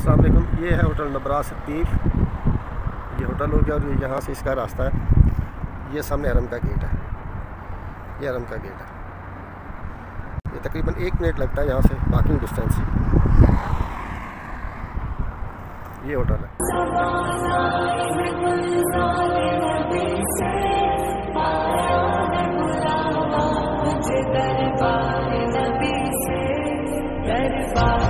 अस्सलाम ये है होटल नबरास तीर। ये होटल हो गया और ये यहाँ से इसका रास्ता है। ये सामने हरम का गेट है। ये हरम का गेट है। ये तकरीबन एक मिनट लगता है यहाँ से वॉकिंग डिस्टेंस ये होटल है। दरबार